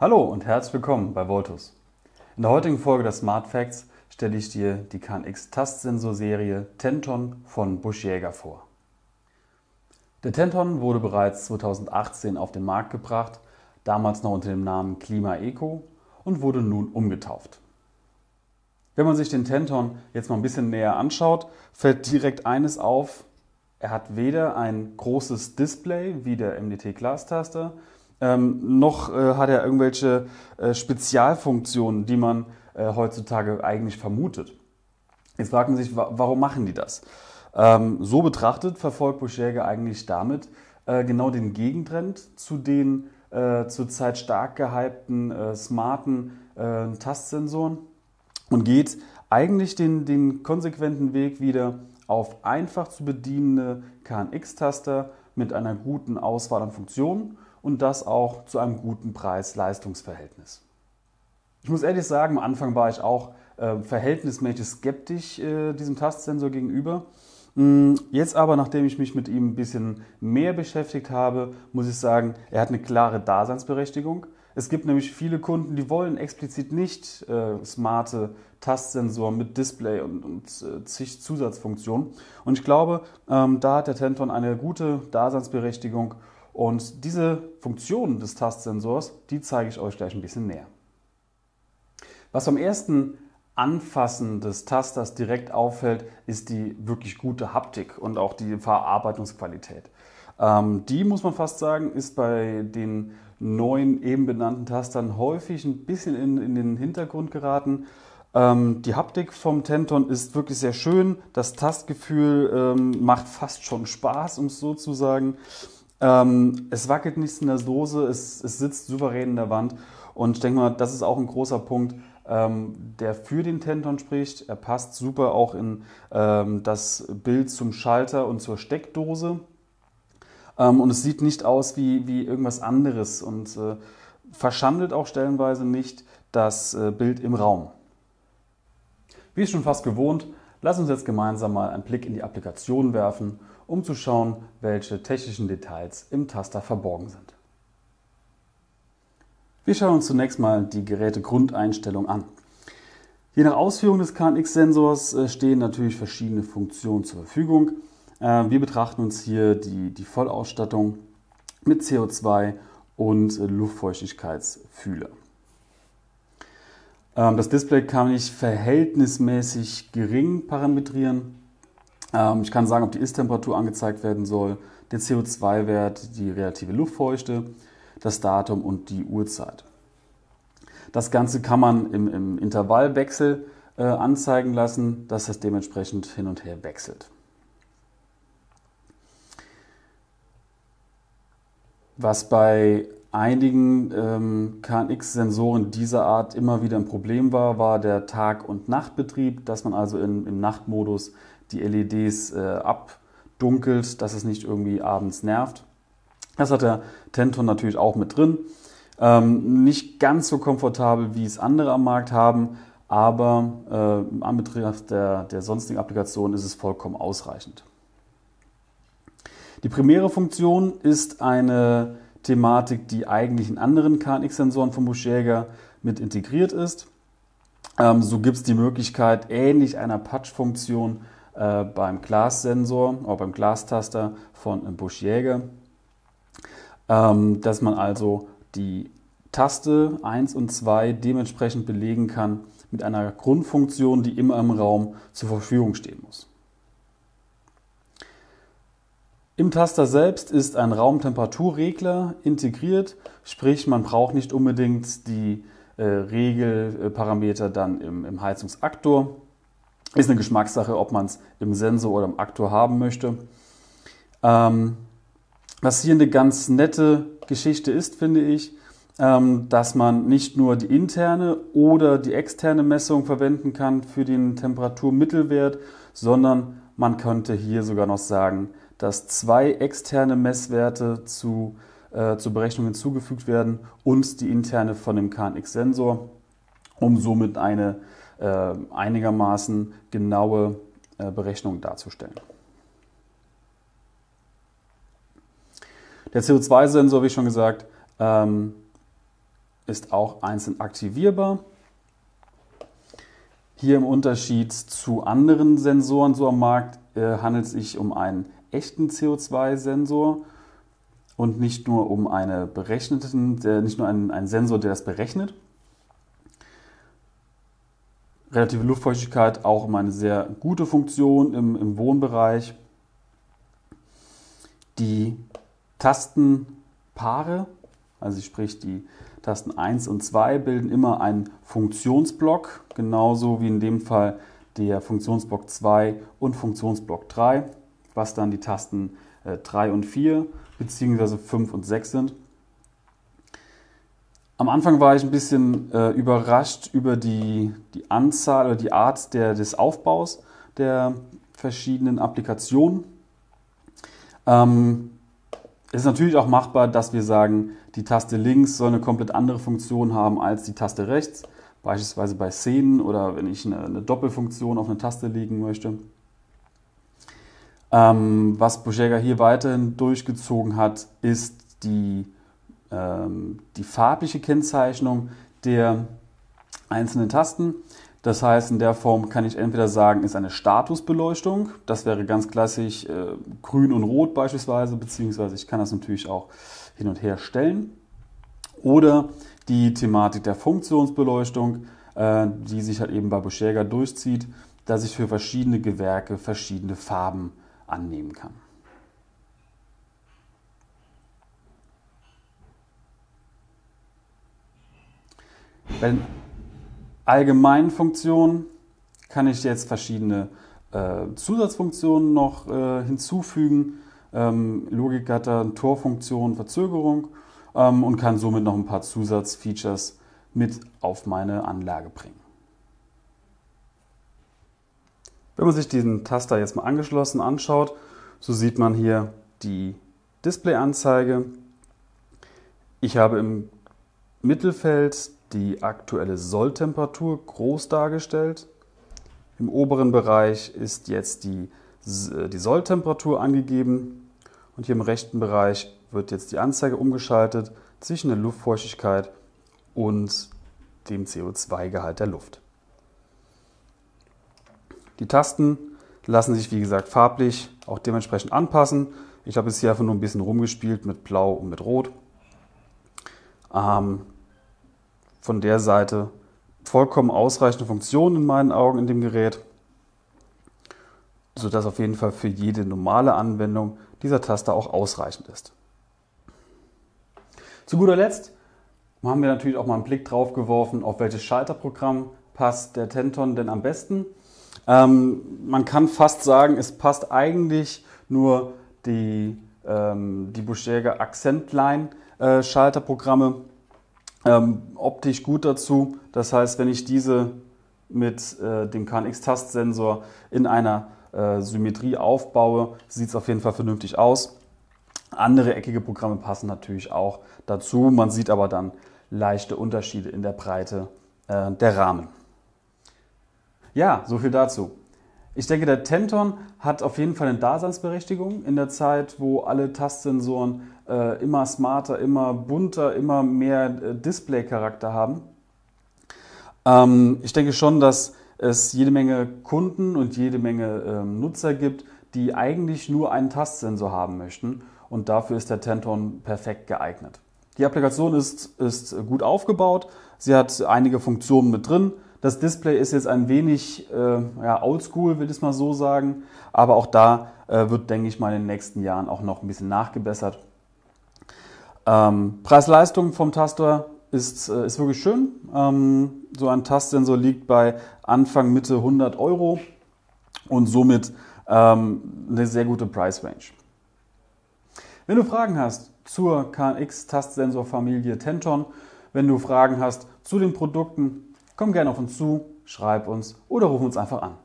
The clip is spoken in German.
Hallo und herzlich willkommen bei Voltus. In der heutigen Folge der Smart Facts stelle ich dir die KNX Tastsensorserie Tenton von Busch Jäger vor. Der Tenton wurde bereits 2018 auf den Markt gebracht, damals noch unter dem Namen Klima Eco und wurde nun umgetauft. Wenn man sich den Tenton jetzt mal ein bisschen näher anschaut, fällt direkt eines auf. Er hat weder ein großes Display wie der MDT Glastaster, ähm, noch äh, hat er irgendwelche äh, Spezialfunktionen, die man äh, heutzutage eigentlich vermutet. Jetzt fragt man sich, wa warum machen die das? Ähm, so betrachtet verfolgt Buschjäger eigentlich damit äh, genau den Gegentrend zu den äh, zurzeit stark gehypten äh, smarten Tastsensoren und geht eigentlich den, den konsequenten Weg wieder auf einfach zu bedienende KNX-Taster mit einer guten Auswahl an Funktionen und das auch zu einem guten Preis-Leistungs-Verhältnis. Ich muss ehrlich sagen, am Anfang war ich auch äh, verhältnismäßig skeptisch äh, diesem Tastsensor gegenüber. Mm, jetzt aber, nachdem ich mich mit ihm ein bisschen mehr beschäftigt habe, muss ich sagen, er hat eine klare Daseinsberechtigung. Es gibt nämlich viele Kunden, die wollen explizit nicht äh, smarte Tastsensoren mit Display und, und äh, zig Zusatzfunktionen. Und ich glaube, ähm, da hat der Tenton eine gute Daseinsberechtigung. Und diese Funktionen des Tastsensors, die zeige ich euch gleich ein bisschen näher. Was beim ersten Anfassen des Tasters direkt auffällt, ist die wirklich gute Haptik und auch die Verarbeitungsqualität. Ähm, die muss man fast sagen, ist bei den neuen eben benannten Tastern häufig ein bisschen in, in den Hintergrund geraten. Ähm, die Haptik vom Tenton ist wirklich sehr schön. Das Tastgefühl ähm, macht fast schon Spaß, um es so zu sagen. Ähm, es wackelt nichts in der Dose, es, es, sitzt souverän in der Wand. Und ich denke mal, das ist auch ein großer Punkt, ähm, der für den Tenton spricht. Er passt super auch in ähm, das Bild zum Schalter und zur Steckdose. Ähm, und es sieht nicht aus wie, wie irgendwas anderes und äh, verschandelt auch stellenweise nicht das äh, Bild im Raum. Wie schon fast gewohnt, lass uns jetzt gemeinsam mal einen Blick in die Applikation werfen, um zu schauen, welche technischen Details im Taster verborgen sind. Wir schauen uns zunächst mal die Gerätegrundeinstellung an. Je nach Ausführung des KNX-Sensors äh, stehen natürlich verschiedene Funktionen zur Verfügung. Äh, wir betrachten uns hier die, die Vollausstattung mit CO2 und äh, Luftfeuchtigkeitsfühler. Ähm, das Display kann ich verhältnismäßig gering parametrieren. Ähm, ich kann sagen, ob die Ist-Temperatur angezeigt werden soll, der CO2-Wert, die relative Luftfeuchte, das Datum und die Uhrzeit. Das Ganze kann man im, im Intervallwechsel äh, anzeigen lassen, dass das dementsprechend hin und her wechselt. Was bei einigen ähm, KNX-Sensoren dieser Art immer wieder ein Problem war, war der Tag- und Nachtbetrieb, dass man also in, im Nachtmodus die LEDs äh, abdunkelt, dass es nicht irgendwie abends nervt. Das hat der Tenton natürlich auch mit drin. Ähm, nicht ganz so komfortabel, wie es andere am Markt haben, aber äh, im Anbetracht der, der sonstigen Applikationen ist es vollkommen ausreichend. Die primäre Funktion ist eine Thematik, die eigentlich in anderen KNX-Sensoren von Busch Jäger mit integriert ist. Ähm, so gibt es die Möglichkeit, ähnlich einer Patch-Funktion äh, beim Glassensor oder beim Glastaster von Busch Jäger, ähm, dass man also die Taste 1 und 2 dementsprechend belegen kann mit einer Grundfunktion, die immer im Raum zur Verfügung stehen muss. Im Taster selbst ist ein Raumtemperaturregler integriert, sprich man braucht nicht unbedingt die äh, Regelparameter dann im, im, Heizungsaktor. Ist eine Geschmackssache, ob man es im Sensor oder im Aktor haben möchte. Ähm, was hier eine ganz nette Geschichte ist, finde ich, ähm, dass man nicht nur die interne oder die externe Messung verwenden kann für den Temperaturmittelwert, sondern man könnte hier sogar noch sagen, dass zwei externe Messwerte zu, äh, zur Berechnung hinzugefügt werden und die interne von dem KNX-Sensor, um somit eine einigermaßen genaue äh, Berechnung darzustellen. Der CO2-Sensor, wie schon gesagt, ähm, ist auch einzeln aktivierbar. Hier im Unterschied zu anderen Sensoren so am Markt äh, handelt es sich um einen echten CO2-Sensor und nicht nur um eine berechneten, äh, nicht nur einen, einen Sensor, der das berechnet. Relative Luftfeuchtigkeit auch immer eine sehr gute Funktion im, im Wohnbereich. Die Tastenpaare, also sprich die Tasten 1 und 2 bilden immer einen Funktionsblock, genauso wie in dem Fall der Funktionsblock 2 und Funktionsblock 3, was dann die Tasten 3 äh, und 4 bzw. 5 und 6 sind. Am Anfang war ich ein bisschen äh, überrascht über die, die Anzahl oder die Art der, des Aufbaus der verschiedenen Applikationen. Ähm, es ist natürlich auch machbar, dass wir sagen, die Taste links soll eine komplett andere Funktion haben als die Taste rechts. Beispielsweise bei Szenen oder wenn ich eine, eine Doppelfunktion auf eine Taste legen möchte. Ähm, was Bojega hier weiterhin durchgezogen hat, ist die, die farbliche Kennzeichnung der einzelnen Tasten. Das heißt, in der Form kann ich entweder sagen, ist eine Statusbeleuchtung. Das wäre ganz klassisch äh, grün und rot beispielsweise, beziehungsweise ich kann das natürlich auch hin und her stellen. Oder die Thematik der Funktionsbeleuchtung, äh, die sich halt eben bei Boscherga durchzieht, dass ich für verschiedene Gewerke verschiedene Farben annehmen kann. Bei den allgemeinen Funktionen kann ich jetzt verschiedene äh, Zusatzfunktionen noch äh, hinzufügen. Ähm, Logikgatter, Torfunktion, Verzögerung ähm, und kann somit noch ein paar Zusatzfeatures mit auf meine Anlage bringen. Wenn man sich diesen Taster jetzt mal angeschlossen anschaut, so sieht man hier die Displayanzeige. Ich habe im Mittelfeld die aktuelle Solltemperatur groß dargestellt. Im oberen Bereich ist jetzt die, die Solltemperatur angegeben und hier im rechten Bereich wird jetzt die Anzeige umgeschaltet zwischen der Luftfeuchtigkeit und dem CO2-Gehalt der Luft. Die Tasten lassen sich, wie gesagt, farblich auch dementsprechend anpassen. Ich habe jetzt hier einfach nur ein bisschen rumgespielt mit Blau und mit Rot. Ähm, von der Seite vollkommen ausreichende Funktionen in meinen Augen in dem Gerät, sodass auf jeden Fall für jede normale Anwendung dieser Taster auch ausreichend ist. Zu guter Letzt haben wir natürlich auch mal einen Blick drauf geworfen, auf welches Schalterprogramm passt der Tenton denn am besten. Ähm, man kann fast sagen, es passt eigentlich nur die, ähm, die Buschjäger Accentline äh, Schalterprogramme ähm, optisch gut dazu. Das heißt, wenn ich diese mit äh, dem KNX-Tastsensor in einer äh, Symmetrie aufbaue, sieht es auf jeden Fall vernünftig aus. Andere eckige Programme passen natürlich auch dazu. Man sieht aber dann leichte Unterschiede in der Breite äh, der Rahmen. Ja, so viel dazu. Ich denke, der Tenton hat auf jeden Fall eine Daseinsberechtigung in der Zeit, wo alle Tastsensoren äh, immer smarter, immer bunter, immer mehr äh, Display-Charakter haben. Ähm, ich denke schon, dass es jede Menge Kunden und jede Menge ähm, Nutzer gibt, die eigentlich nur einen Tastsensor haben möchten und dafür ist der Tenton perfekt geeignet. Die Applikation ist, ist gut aufgebaut, sie hat einige Funktionen mit drin, das Display ist jetzt ein wenig äh, ja, oldschool, will ich mal so sagen. Aber auch da äh, wird, denke ich mal, in den nächsten Jahren auch noch ein bisschen nachgebessert. Ähm, Preis-Leistung vom Taster ist, äh, ist wirklich schön. Ähm, so ein Tastsensor liegt bei Anfang, Mitte 100 Euro und somit ähm, eine sehr gute Price-Range. Wenn du Fragen hast zur KNX-Tastsensor-Familie Tenton, wenn du Fragen hast zu den Produkten, Komm gerne auf uns zu, schreib uns oder ruf uns einfach an.